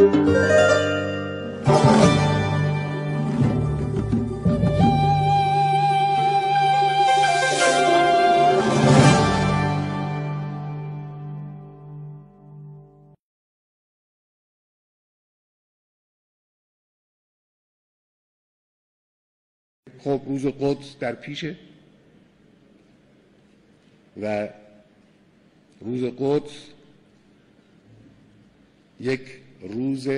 خب روز قدس در پیشه و روز قدس یک روز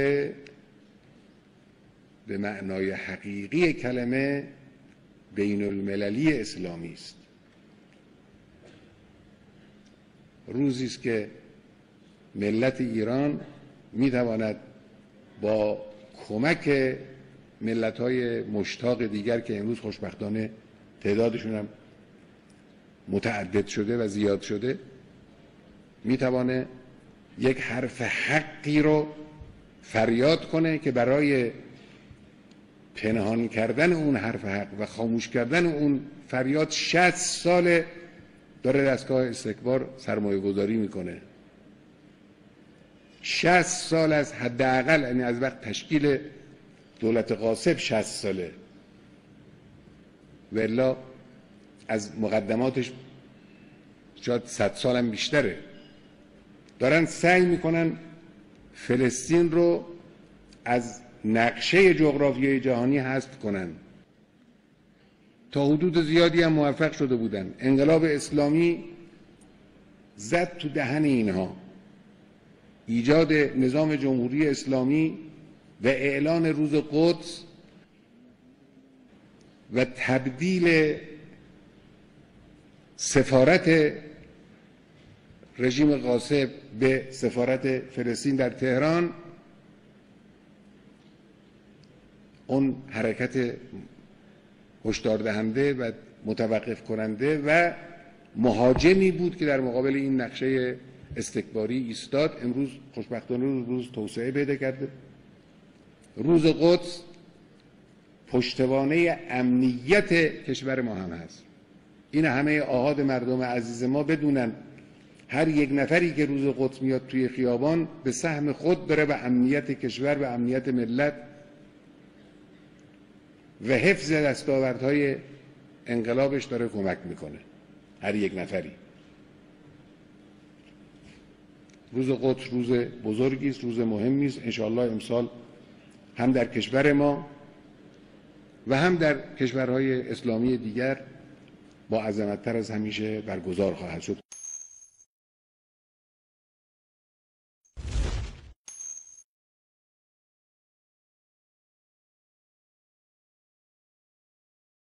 به معنای حقیقی کلمه بین المللی اسلامی است. روزی است که ملت ایران می تواند با کمک ملت های مشتاق دیگر که امروز خوشبختانه تعدادشون هم متعدد شده و زیاد شده می‌توانه یک حرف حقی رو فریاد کنه که برای پنهان کردن اون حرف حق و خاموش کردن اون فریاد 60 سال داره دستگاه استکبار سرمایه گذاری می‌کنه. 60 سال از حداقل یعنی از وقت تشکیل دولت قاسب 60 ساله. ولا از مقدماتش شاید 100 سالم بیشتره. دارن سعی می‌کنن فلسطین رو از نقشه جغرافیای جهانی حذف کنن. تا حدود زیادی هم موفق شده بودن. انقلاب اسلامی زد تو دهن اینها. ایجاد نظام جمهوری اسلامی و اعلان روز قدس و تبدیل سفارت رژیم قاسب به سفارت فلسطین در تهران. اون حرکت هشدار دهنده و متوقف کننده و مهاجمی بود که در مقابل این نقشه استکباری ایستاد. امروز خوشبختانه روز, روز توسعه پیدا کرده. روز قدس پشتوانه امنیت کشور ما هم هست. این همه آهاد مردم عزیز ما بدونن هر یک نفری که روز قدس میاد توی خیابان به سهم خود داره به امنیت کشور و امنیت ملت و حفظ دستاوردهای انقلابش داره کمک می‌کنه. هر یک نفری. روز قدس روز بزرگی است روز مهمی است. انشاءالله امسال هم در کشور ما و هم در کشورهای اسلامی دیگر با عظمتتر از همیشه برگزار خواهد شد.